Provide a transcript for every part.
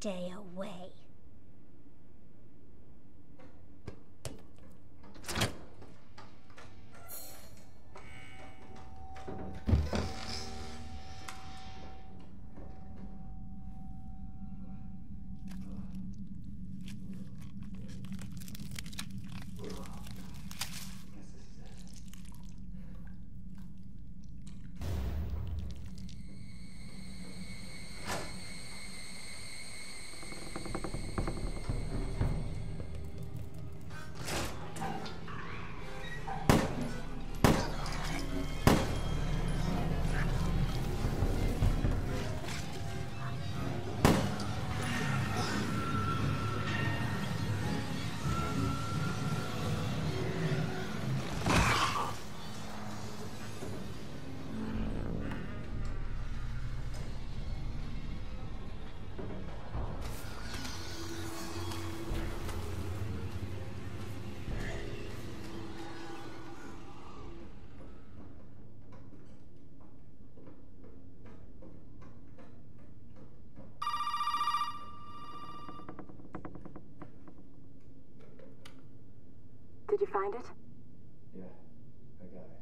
day away. Find it? Yeah, I got it.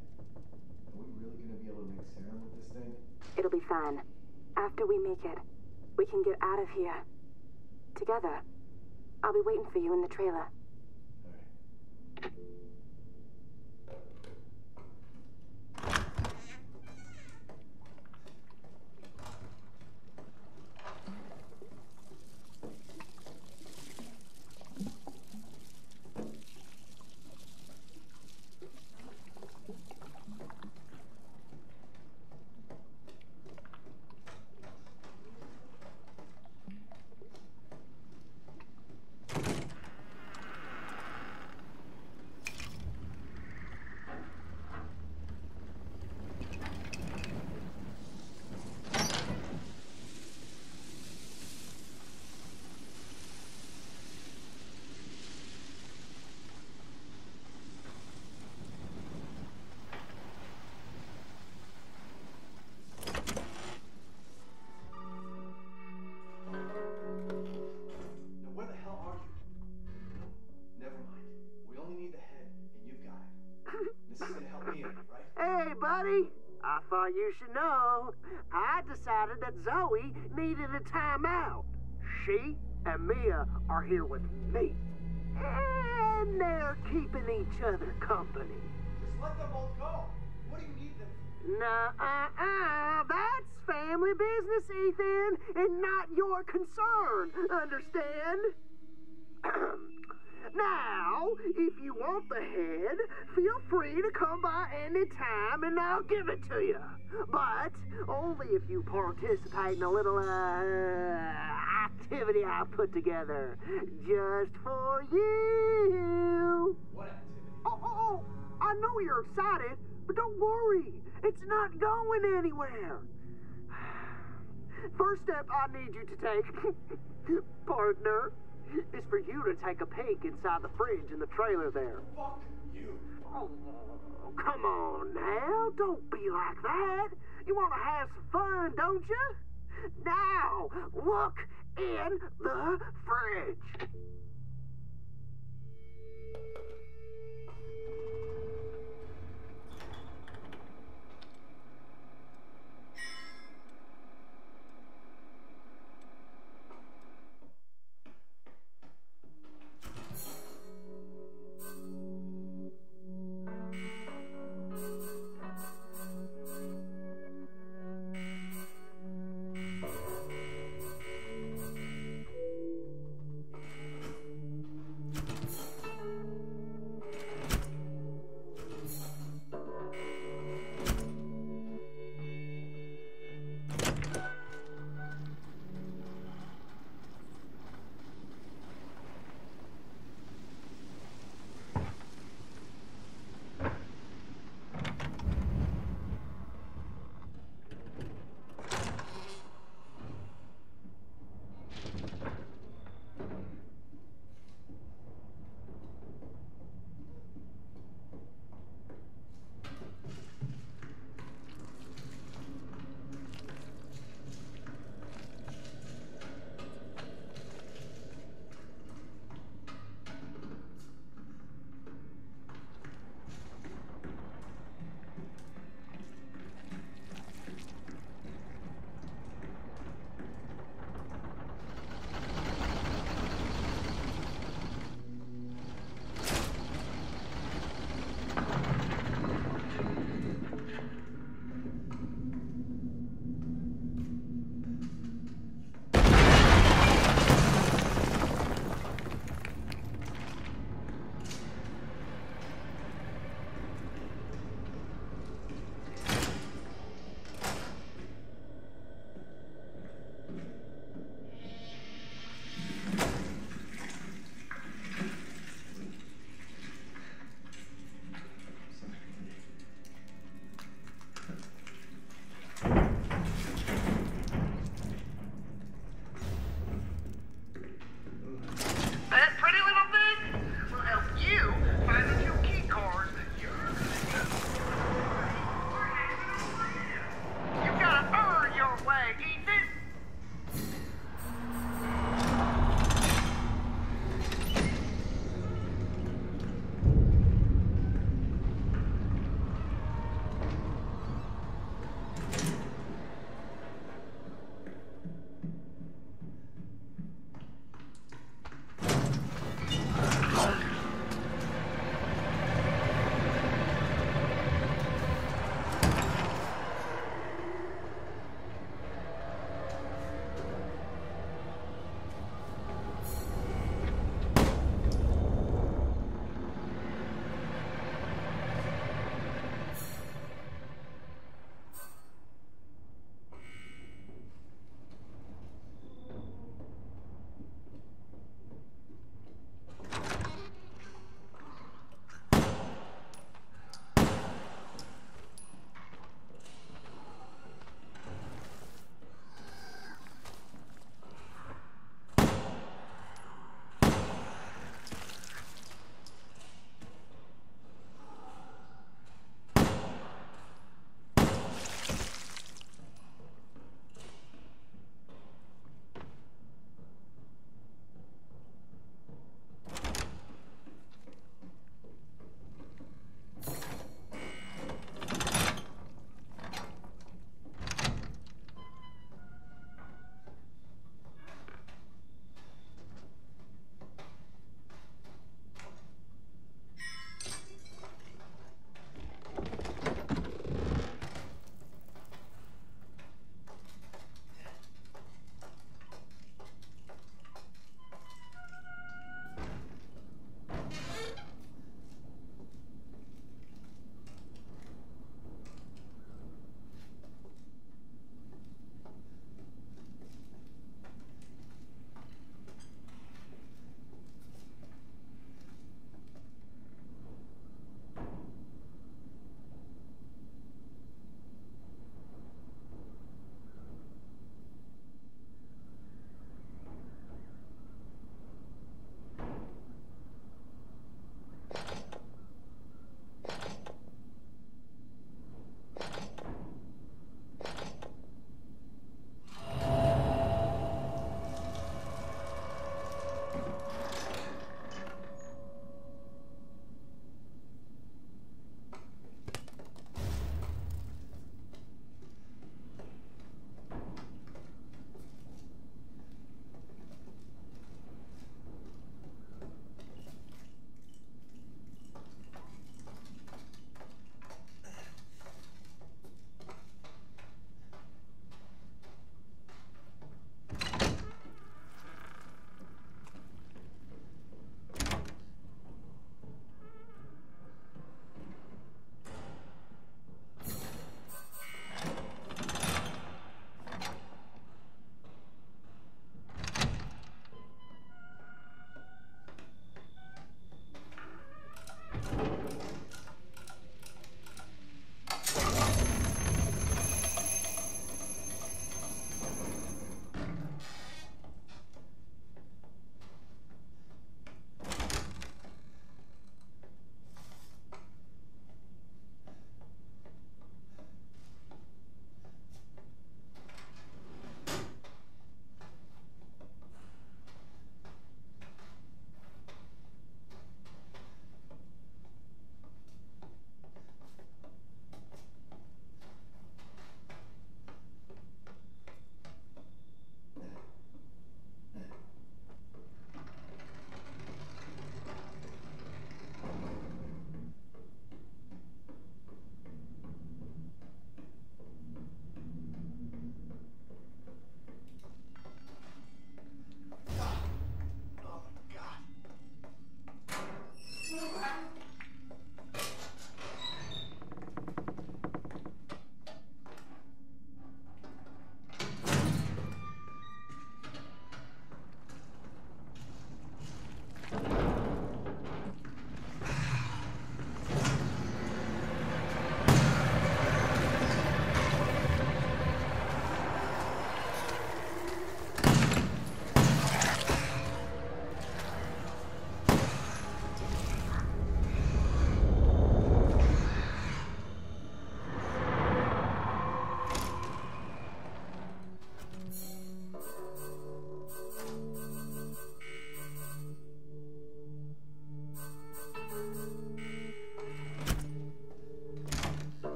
Are we really gonna be able to make serum with this thing? It'll be fine. After we make it, we can get out of here. Together. I'll be waiting for you in the trailer. Buddy. I thought you should know. I decided that Zoe needed a timeout. She and Mia are here with me. And they're keeping each other company. Just let them both go. What do you need them for? Nah, uh, uh, that's family business, Ethan, and not your concern. Understand? now, if you want the head, feel free to come by any time and I'll give it to you. But only if you participate in a little, uh, activity I put together just for you. What activity? Oh, oh, oh, I know you're excited, but don't worry. It's not going anywhere. First step I need you to take, partner, is for you to take a peek inside the fridge in the trailer there. Fuck you. Oh, come on now. Don't be like that. You want to have some fun, don't you? Now, look in the fridge.